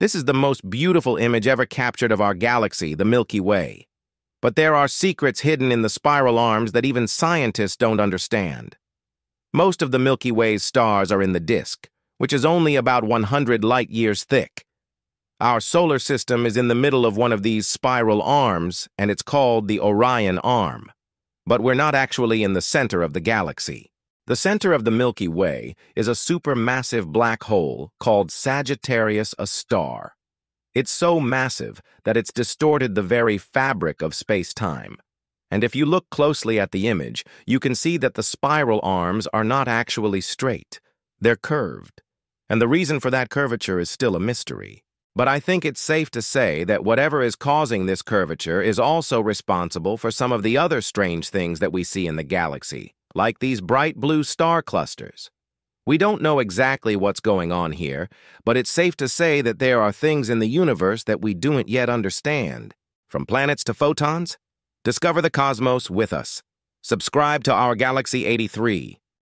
This is the most beautiful image ever captured of our galaxy, the Milky Way. But there are secrets hidden in the spiral arms that even scientists don't understand. Most of the Milky Way's stars are in the disk, which is only about 100 light-years thick. Our solar system is in the middle of one of these spiral arms, and it's called the Orion Arm. But we're not actually in the center of the galaxy. The center of the Milky Way is a supermassive black hole called Sagittarius A star. It's so massive that it's distorted the very fabric of space-time. And if you look closely at the image, you can see that the spiral arms are not actually straight. They're curved. And the reason for that curvature is still a mystery. But I think it's safe to say that whatever is causing this curvature is also responsible for some of the other strange things that we see in the galaxy, like these bright blue star clusters. We don't know exactly what's going on here, but it's safe to say that there are things in the universe that we don't yet understand. From planets to photons, discover the cosmos with us. Subscribe to Our Galaxy 83